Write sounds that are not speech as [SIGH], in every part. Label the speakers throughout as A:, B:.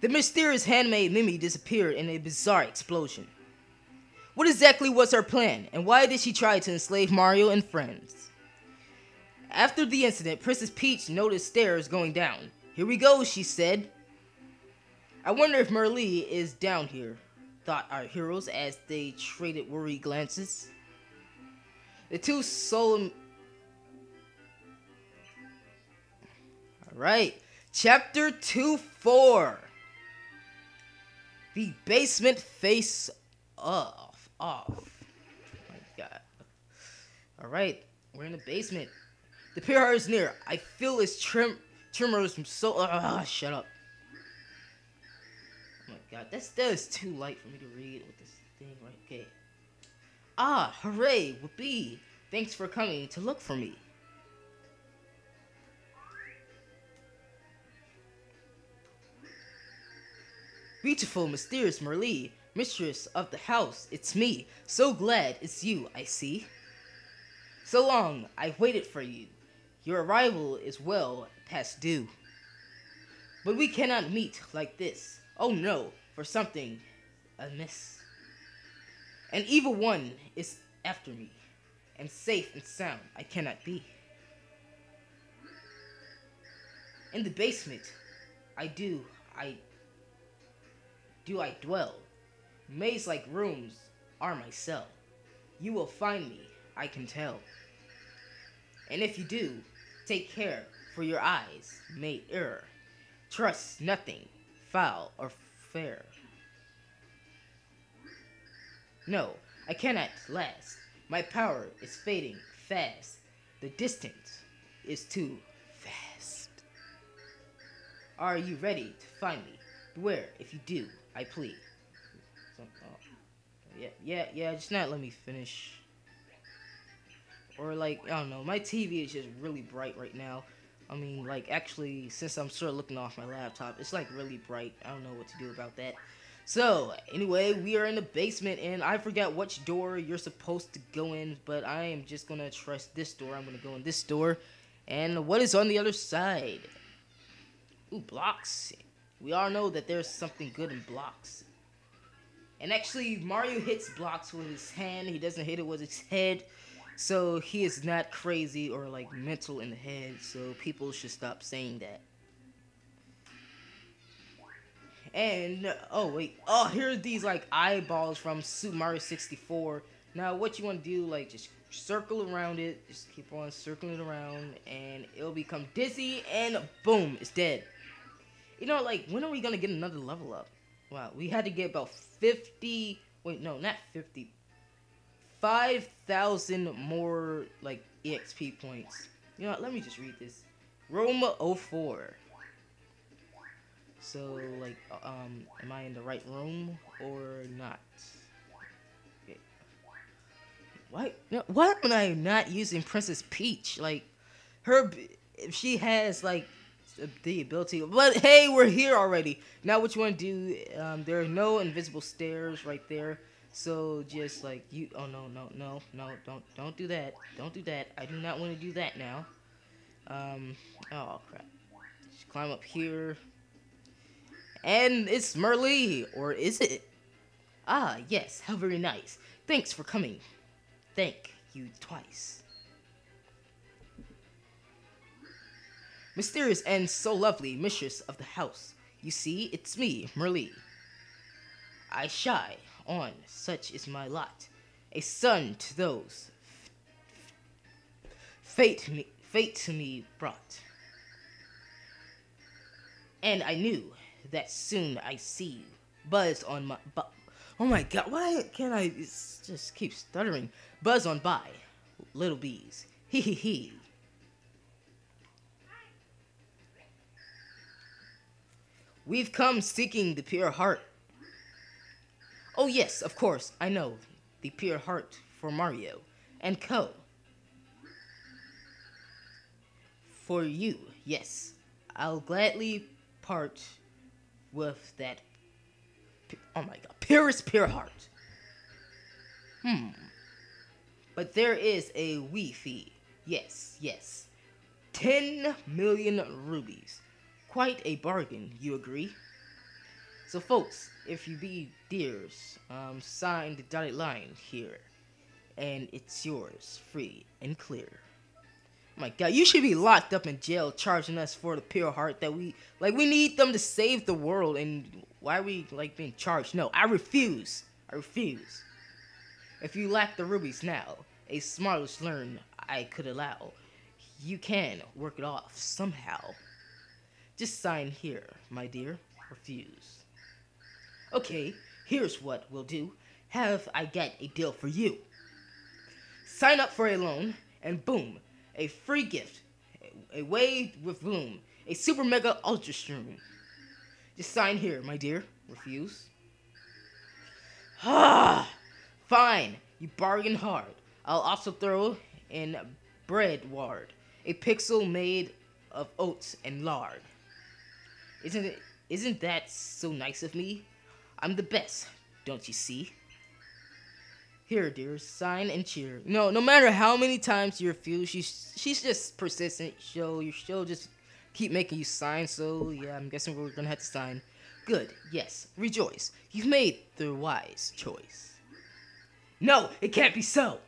A: The mysterious handmade Mimi disappeared in a bizarre explosion. What exactly was her plan, and why did she try to enslave Mario and friends? After the incident, Princess Peach noticed stairs going down. Here we go, she said. I wonder if Merlee is down here, thought our heroes as they traded worried glances. The two solemn. Alright, chapter 2 4. The basement face off. Off. Oh my god. Alright, we're in the basement. The pier is near. I feel its trim tremors from so. Uh, shut up. Oh my god, that's that is too light for me to read with this thing right. Okay. Ah, hooray, whoopee! Thanks for coming to look for me. Beautiful, mysterious Merlee, mistress of the house, it's me. So glad it's you, I see. So long, I've waited for you. Your arrival is well past due. But we cannot meet like this. Oh no, for something amiss. An evil one is after me, and safe and sound I cannot be. In the basement, I do, I do I dwell. Maze like rooms are my cell. You will find me, I can tell. And if you do, take care, for your eyes may err. Trust nothing, foul or fair. No, I cannot last. My power is fading fast. The distance is too fast. Are you ready to find me? Beware if you do, I plead. So, oh, yeah, yeah, yeah, just not let me finish. Or like, I don't know, my TV is just really bright right now. I mean, like, actually, since I'm sort of looking off my laptop, it's like really bright. I don't know what to do about that. So, anyway, we are in the basement, and I forgot which door you're supposed to go in, but I am just gonna trust this door. I'm gonna go in this door. And what is on the other side? Ooh, blocks. We all know that there's something good in blocks. And actually, Mario hits blocks with his hand. He doesn't hit it with his head. So he is not crazy or like mental in the head. So people should stop saying that. And oh wait, oh here are these like eyeballs from Super Mario 64. Now what you want to do, like just circle around it, just keep on circling around, and it'll become dizzy, and boom, it's dead. You know, like when are we gonna get another level up? Wow, we had to get about 50. Wait, no, not 50. 5,000 more like EXP points. You know what, let me just read this. Roma 04. So, like, um, am I in the right room or not? Okay. Why, no, why am I not using Princess Peach? Like, her, if she has, like, the ability, but hey, we're here already. Now what you want to do, um, there are no invisible stairs right there. So just like you, oh no, no, no, no, don't, don't do that. Don't do that. I do not want to do that now. Um, oh crap. Just climb up here. And it's Merlee, or is it? Ah, yes, how very nice. Thanks for coming. Thank you twice. Mysterious and so lovely, mistress of the house. You see, it's me, Merlee. I shy on, such is my lot. A son to those fate me, fate to me brought. And I knew that soon I see you. Buzz on my bu- Oh my god, why can't I just keep stuttering? Buzz on by, little bees. Hee hee hee. We've come seeking the pure heart. Oh yes, of course, I know. The pure heart for Mario and Co. For you, yes. I'll gladly part with that. Oh my god, purest pure heart. Hmm. But there is a wee fee. Yes, yes. 10 million rubies. Quite a bargain, you agree? So, folks, if you be dears, um, sign the dotted line here, and it's yours, free and clear. My God, you should be locked up in jail, charging us for the pure heart that we like. We need them to save the world, and why are we like being charged? No, I refuse. I refuse. If you lack the rubies now, a smartest learn I could allow. You can work it off somehow. Just sign here, my dear. Refuse. Okay, here's what we'll do. Have I got a deal for you? Sign up for a loan, and boom, a free gift. A, wave with bloom. A super mega ultra shroom. Just sign here, my dear. Refuse. Ah, fine. You bargain hard. I'll also throw in bread ward, a pixel made of oats and lard. Isn't it? Isn't that so nice of me? I'm the best, don't you see? Here, dear, sign and cheer. No, no matter how many times you refuse, she's she's just persistent. She'll she'll just keep making you sign. So yeah, I'm guessing we're gonna have to sign. Good. Yes. Rejoice. You've made the wise choice. No, it can't be so.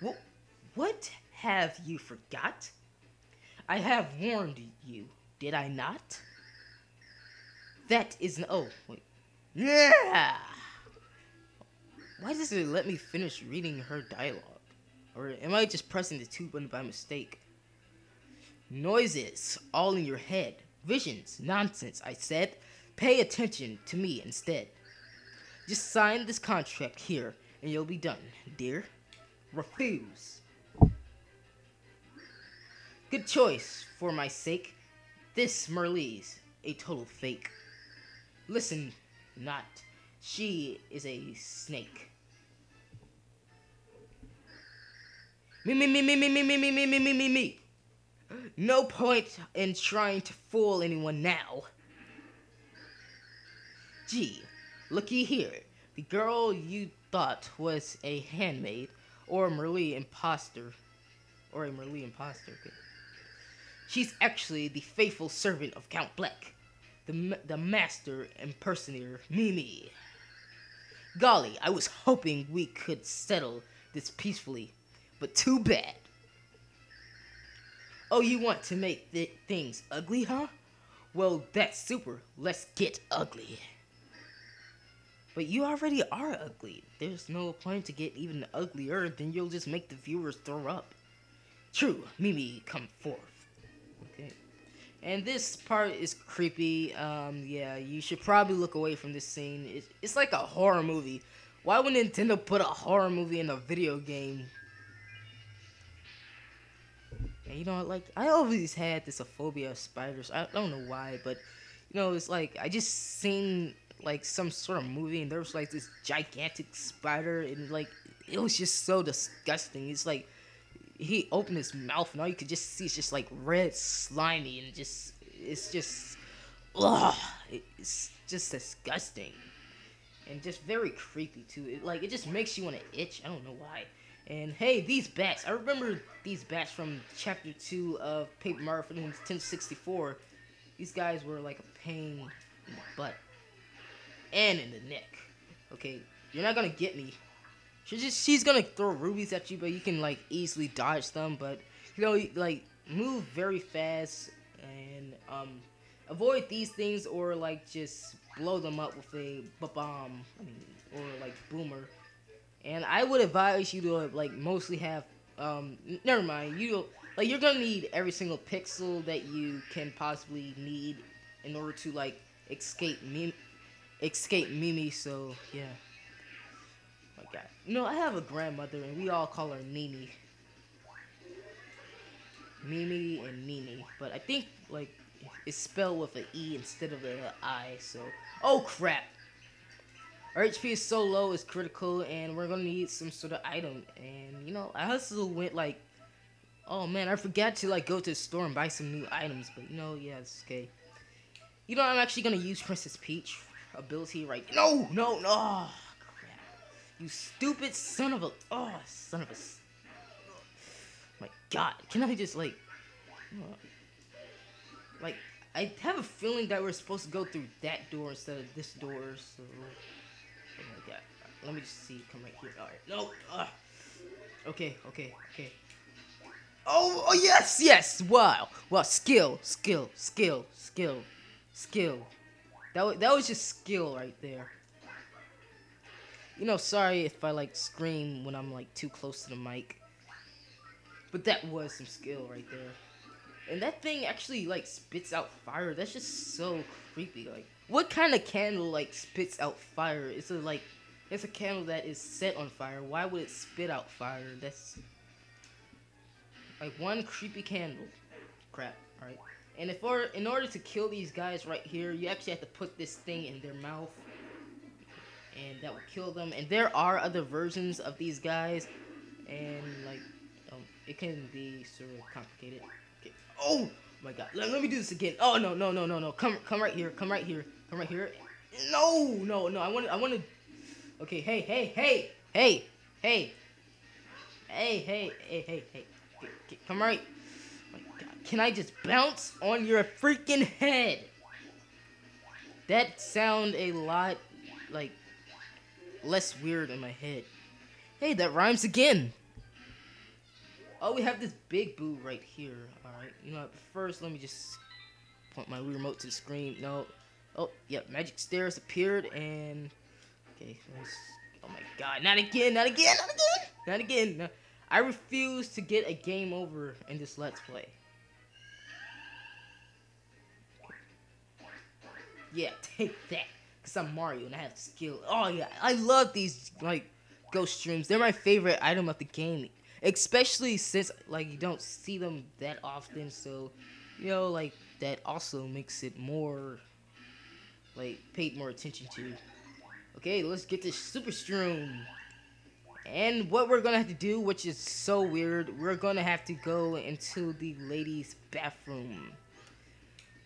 A: What? What have you forgot? I have warned you, did I not? That is an oh wait. Yeah. Why does it let me finish reading her dialogue? Or am I just pressing the two button by mistake? Noises all in your head. Visions, nonsense, I said. Pay attention to me instead. Just sign this contract here and you'll be done, dear. Refuse. Good choice, for my sake. This Merlee's a total fake. Listen, not. She is a snake. Me, me, me, me, me, me, me, me, me, me, me, me, me. No point in trying to fool anyone now. Gee, looky here. The girl you thought was a handmaid or a Merlee impostor, or a Merlee impostor. She's actually the faithful servant of Count Bleck, the, the master impersonator, Mimi. Golly, I was hoping we could settle this peacefully, but too bad. Oh, you want to make th- things ugly, huh? Well, that's super. Let's get ugly. But you already are ugly. There's no point to get even uglier, then you'll just make the viewers throw up. True, Mimi, come forth. Okay. And this part is creepy. Um, yeah, you should probably look away from this scene. It's, it's like a horror movie. Why would Nintendo put a horror movie in a video game? And you know, like I always had this a phobia of spiders. I don't know why, but you know, it's like I just seen like some sort of movie and there was like this gigantic spider and like it was just so disgusting. It's like he opened his mouth and all you could just see is just like red slimy and just it's just ugh, it's just disgusting and just very creepy too. It like it just makes you want to itch. I don't know why. And hey, these bats. I remember these bats from chapter two of Paper Mario for Nintendo 64. These guys were like a pain in the butt and in the neck. Okay, you're not gonna get me. She's just she's gonna throw rubies at you, but you can like easily dodge them. But you know, like move very fast and um avoid these things or like just blow them up with a bomb. I mean, or like boomer. And I would advise you to like mostly have um never mind you like you're gonna need every single pixel that you can possibly need in order to like escape me escape Mimi. So yeah. No, I have a grandmother and we all call her Nini. Mimi and Nini, but I think like it's spelled with an E instead of an I. So oh crap. Our HP is so low, it's critical, and we're gonna need some sort of item. And you know, I also went like, oh man, I forgot to like go to the store and buy some new items. But you know, yeah, it's okay. You know, I'm actually gonna use Princess Peach ability right. No, no, no. You stupid son of a. Oh, son of a. My God, can I just like, like I have a feeling that we're supposed to go through that door instead of this door. So, oh my god. Let me just see. Come right here. All right. No. Okay. Okay. Okay. Oh, oh yes, yes. Wow. Wow. Skill. Skill. Skill. Skill. Skill. That was, that was just skill right there. You know, sorry if I like scream when I'm like too close to the mic. But that was some skill right there. And that thing actually like spits out fire. That's just so creepy. Like, what kind of candle like spits out fire? It's a like, it's a candle that is set on fire. Why would it spit out fire? That's like one creepy candle. Crap. All right. And if or in order to kill these guys right here, you actually have to put this thing in their mouth, and that will kill them. And there are other versions of these guys, and like, um, it can be sort of complicated. Oh my god. Let, let me do this again. Oh no no no no no. Come come right here. Come right here. Come right here. No no no. I want I want to. Okay. Hey hey hey hey hey hey hey hey hey hey. Come right. my god. Can I just bounce on your freaking head? That sound a lot like less weird in my head. Hey, that rhymes again. Oh, we have this big boo right here. Alright, you know what? First, let me just point my Wii remote to the screen. No. Oh, yep, magic stairs appeared and... Okay, oh my god, not again, not again, not again, not again. No. I refuse to get a game over in this Let's Play. Yeah, [LAUGHS] take that. Because I'm Mario and I have skill. Oh, yeah, I love these, like, ghost shrooms. They're my favorite item of the game especially since like you don't see them that often. So you know like that also makes it more like paid more attention to. Okay let's get this super shroom. And what we're gonna have to do which is so weird we're gonna have to go into the ladies bathroom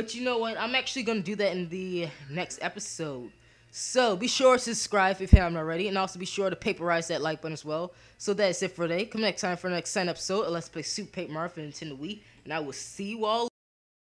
A: but you know what i'm actually gonna do that in the next episode so be sure to subscribe if you haven't already, and also be sure to paperize that like button as well. So that's it for today. Come next time for the next sign episode Let's Play Super Paper Mario for Nintendo Wii, and I will see you all